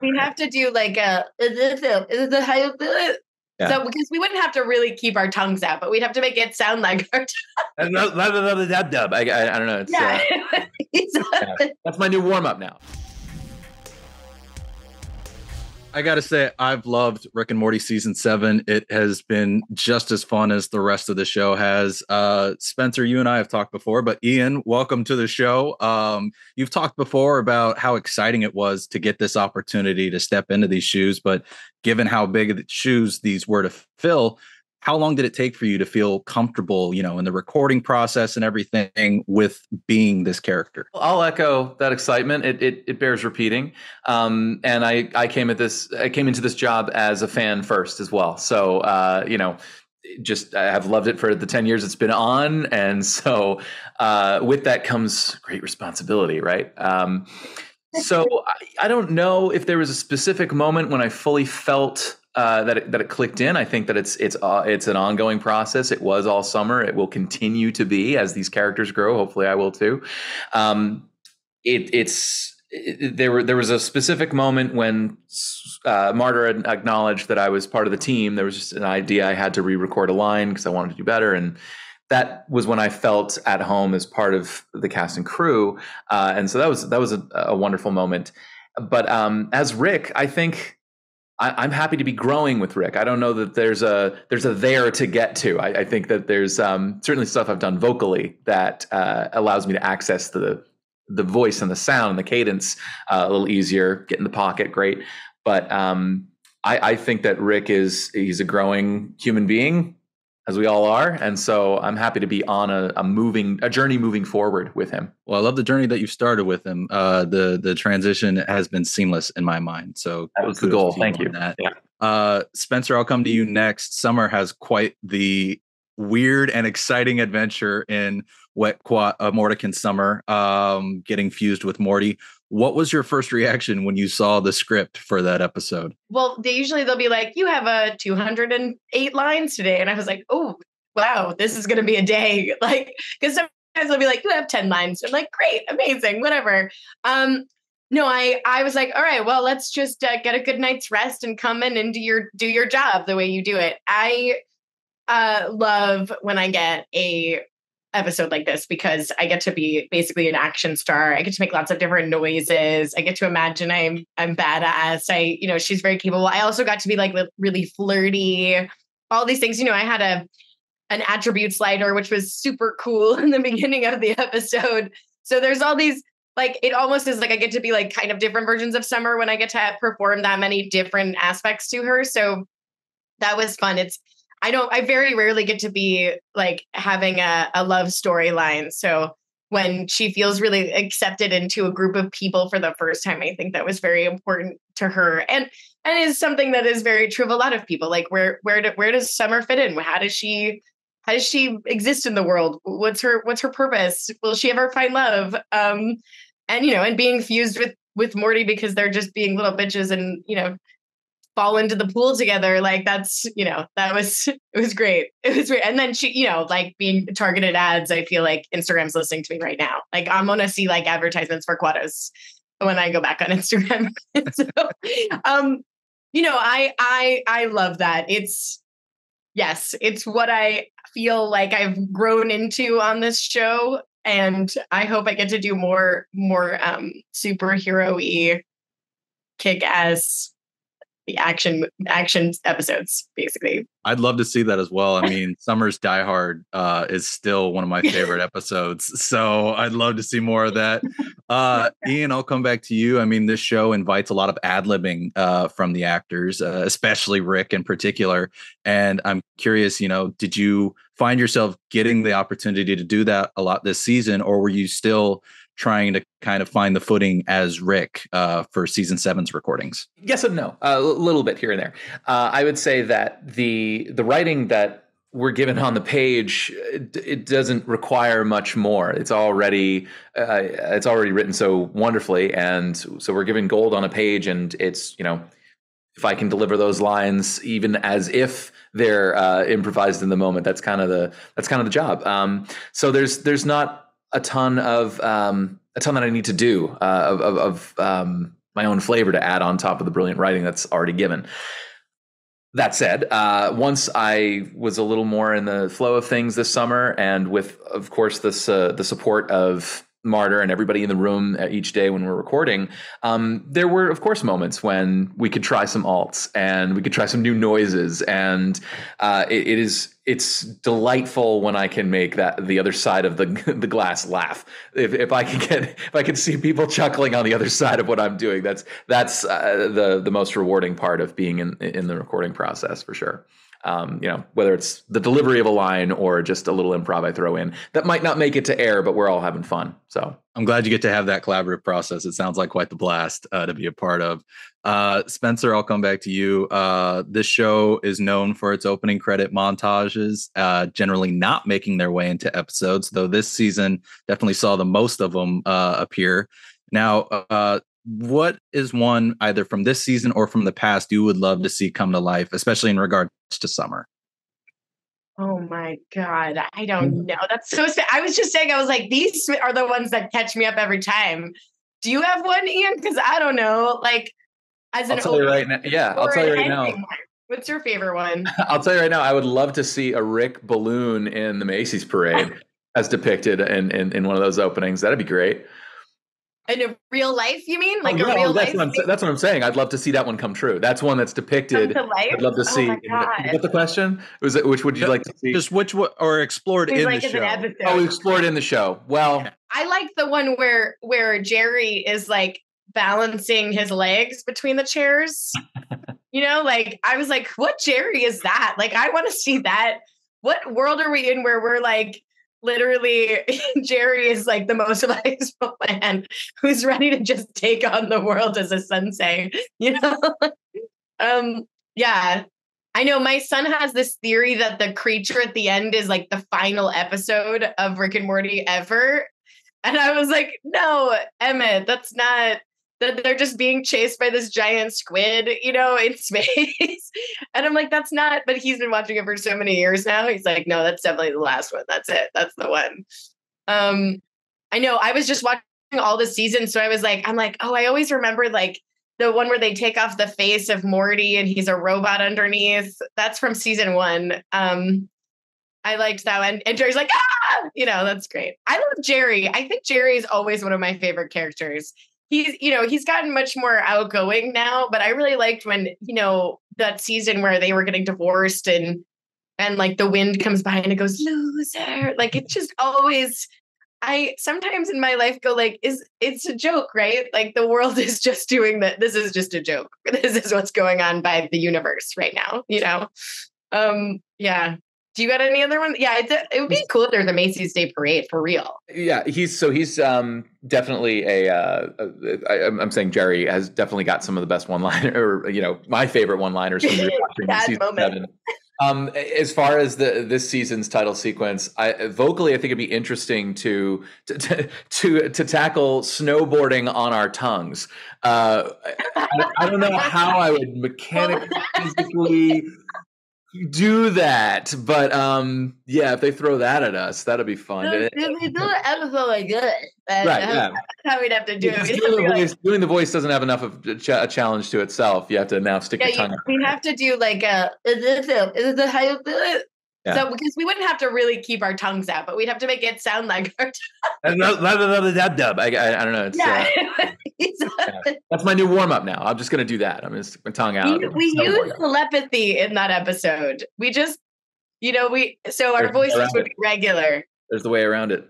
we have to do like a is this a, is this how you do it? Yeah. So because we wouldn't have to really keep our tongues out, but we'd have to make it sound like our tongue. I, I, I don't know. It's, uh, Yeah. that's my new warm up now. I gotta say, I've loved Rick and Morty season seven. It has been just as fun as the rest of the show has. Uh, Spencer, you and I have talked before, but Ian, welcome to the show. Um, you've talked before about how exciting it was to get this opportunity to step into these shoes, but given how big of the shoes these were to fill, how long did it take for you to feel comfortable, you know, in the recording process and everything with being this character? I'll echo that excitement. It it, it bears repeating. Um, and I I came at this I came into this job as a fan first as well. So uh, you know, just I have loved it for the ten years it's been on, and so uh, with that comes great responsibility, right? Um, so I, I don't know if there was a specific moment when I fully felt uh, that it, that it clicked in. I think that it's it's uh, it's an ongoing process. It was all summer. It will continue to be as these characters grow. Hopefully, I will too. Um, it it's it, there were there was a specific moment when uh, Martyr acknowledged that I was part of the team. There was just an idea I had to re-record a line because I wanted to do better, and that was when I felt at home as part of the cast and crew. Uh, and so that was that was a, a wonderful moment. But um, as Rick, I think I, am happy to be growing with Rick. I don't know that there's a there's a there to get to. I, I think that there's um, certainly stuff I've done vocally that uh, allows me to access the the voice and the sound and the cadence uh, a little easier. Get in the pocket, great. But um, I, I think that Rick is he's a growing human being as we all are. And so I'm happy to be on a, a, moving a journey moving forward with him. Well, I love the journey that you've started with him. Uh, the the transition has been seamless in my mind. So that was the goal. Thank you. That. Yeah. Uh, Spencer, I'll come to you next. Summer has quite the weird and exciting adventure in Wet Qua- uh, Mortican Summer, um, getting fused with Morty. What was your first reaction when you saw the script for that episode? Well, they usually they'll be like, "You have a 208 lines today," and I was like, "Oh, wow, this is going to be a day." Like, because sometimes they'll be like, "You have 10 lines," I'm like, "Great, amazing, whatever." Um, no, I I was like, "All right, well, let's just uh, get a good night's rest and come in and do your do your job the way you do it." I uh, love when I get a episode like this because I get to be basically an action star. I get to make lots of different noises. I get to imagine I'm I'm badass. I you know she's very capable. I also got to be like really flirty. All these things. You know, I had a an attribute slider which was super cool in the beginning of the episode. So there's all these like it almost is like I get to be like kind of different versions of Summer when I get to perform that many different aspects to her. So that was fun. It's I don't, I very rarely get to be like having a, a love storyline. So when she feels really accepted into a group of people for the first time, I think that was very important to her. And, and is something that is very true of a lot of people. Like where, where, do, where does Summer fit in? How does she, how does she exist in the world? What's her, what's her purpose? Will she ever find love? Um, and, you know, and being fused with, with Morty because they're just being little bitches and, you know, fall into the pool together like that's you know that was it was great. It was great. And then she you know like being targeted ads i feel like instagram's listening to me right now. Like i'm gonna see like advertisements for quados when i go back on instagram. So um you know i i i love that. It's yes it's what i feel like i've grown into on this show and i hope i get to do more more um superhero-y kick-ass action action episodes basically. I'd love to see that as well. I mean summer's die hard uh, is still one of my favorite episodes so i'd love to see more of that. Uh, ian i'll come back to you. I mean this show invites a lot of ad-libbing uh, from the actors uh, especially rick in particular and i'm curious you know did you find yourself getting the opportunity to do that a lot this season or were you still trying to kind of find the footing as Rick uh, for season seven's recordings? Yes and no, a little bit here and there. Uh, I would say that the the writing that we're given on the page it, it doesn't require much more it's already uh, it's already written so wonderfully and so we're given gold on a page and it's you know if i can deliver those lines even as if they're uh, improvised in the moment that's kind of the that's kind of the job um, so there's there's not a ton of um, a ton that I need to do uh, of, of, of um, my own flavor to add on top of the brilliant writing that's already given. That said, uh, once I was a little more in the flow of things this summer, and with, of course, this uh, the support of Martyr and everybody in the room uh, each day when we're recording, um, there were, of course, moments when we could try some alts and we could try some new noises, and uh, it, it is it's delightful when I can make that the other side of the the glass laugh. If, if I can get if I can see people chuckling on the other side of what I'm doing, that's that's uh, the the most rewarding part of being in in the recording process for sure um, you know, whether it's the delivery of a line or just a little improv I throw in that might not make it to air, but we're all having fun. So I'm glad you get to have that collaborative process. It sounds like quite the blast uh, to be a part of. Uh, Spencer, I'll come back to you. Uh, this show is known for its opening credit montages, uh, generally not making their way into episodes, though this season definitely saw the most of them uh, appear. Now, uh, what is one either from this season or from the past you would love to see come to life, especially in regards to summer? Oh my god, I don't mm. know. That's so sad. I was just saying, I was like, these are the ones that catch me up every time. Do you have one, Ian? Because I don't know. Like, as an I'll tell you right now. Yeah, I'll tell you right now. What's your favorite one? I'll tell you right now. I would love to see a Rick balloon in the Macy's parade, as depicted in, in in one of those openings. That'd be great. In a real life, you mean? Like oh, a real that's life? What that's what I'm saying. I'd love to see that one come true. That's one that's depicted. I'd love to oh see. Oh the question? Was it which would you like to see? Just which one or explored in like the show? Oh, explored in the show. Well, I like the one where where Jerry is like balancing his legs between the chairs. you know, like I was like, what Jerry is that? Like, I want to see that. What world are we in where we're like literally Jerry is like the most flexible man who's ready to just take on the world as a sensei, you know? um, yeah. I know my son has this theory that the creature at the end is like the final episode of Rick and Morty ever. And I was like, no, Emmett, that's not that they're just being chased by this giant squid, you know, in space. and I'm like, that's not, but he's been watching it for so many years now. He's like, no, that's definitely the last one. That's it. That's the one. Um, I know I was just watching all the seasons. So I was like, I'm like, oh, I always remember like the one where they take off the face of Morty and he's a robot underneath. That's from season one. Um, I liked that one. And Jerry's like, ah, you know, that's great. I love Jerry. I think Jerry is always one of my favorite characters he's you know he's gotten much more outgoing now but i really liked when you know that season where they were getting divorced and and like the wind comes by and it goes loser. Like it's just always i sometimes in my life go like is it's a joke right? Like the world is just doing that. This is just a joke. This is what's going on by the universe right now you know? Um yeah do you got any other ones? Yeah, it's a, it would be cool if there's a Macy's Day Parade for real. Yeah, he's so he's um, definitely a. Uh, a I, I'm saying Jerry has definitely got some of the best one liner, or you know, my favorite one liners from season seven. Um, as far as the this season's title sequence, I, vocally, I think it'd be interesting to to to, to tackle snowboarding on our tongues. Uh, I, I, don't know how I would mechanically, physically do that. But um, yeah, if they throw that at us, that'll be fun. No, if we do an episode like this, right? Yeah. how we'd have to do it. Doing the, voice, doing the, voice, doesn't have enough of a challenge to itself. You have to now stick yeah, your tongue. You, we have to do like a is this a, is this how you do it? Yeah. So because we wouldn't have to really keep our tongues out, but we'd have to make it sound like our tongue. dub dub. I, I, I don't know. It's, yeah. Uh, yeah. That's my new warm up now. I'm just gonna do that. I'm just my tongue out. We, we use telepathy in that episode. We just, you know, we so our There's voices would be regular. There's the way around it.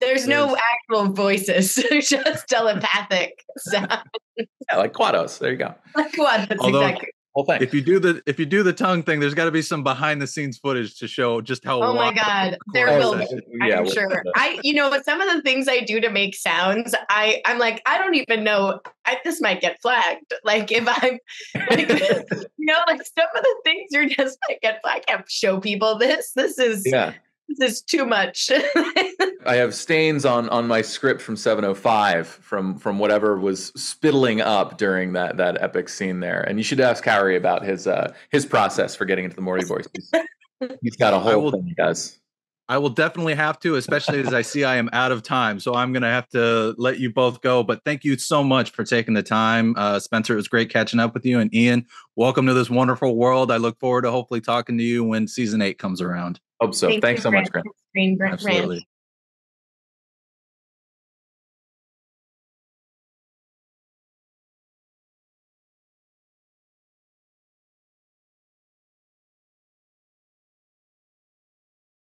There's, There's no actual voices. Just telepathic sound. Yeah, like Quados. There you go. Like Quados, Although, exactly whole thing. If you do the if you do the tongue thing, there's got to be some behind the scenes footage to show just how. Oh my god, there will be. I'm sure. I you know, but some of the things I do to make sounds, I I'm like I don't even know. I, this might get flagged. Like if I'm, like, you know, like some of the things you're just like I can't show people this. This is yeah this is too much. I have stains on on my script from 705 from from whatever was spittling up during that that epic scene there. And you should ask Harry about his uh his process for getting into the Morty voice. he's, he's got a whole will, thing he does. I will definitely have to, especially as I see I am out of time. So I'm gonna have to let you both go. But thank you so much for taking the time, uh, Spencer. It was great catching up with you, and Ian. Welcome to this wonderful world. I look forward to hopefully talking to you when season eight comes around. Hope so. Thanks, Thanks so Grant. much, Grant. Green, Grant. Absolutely.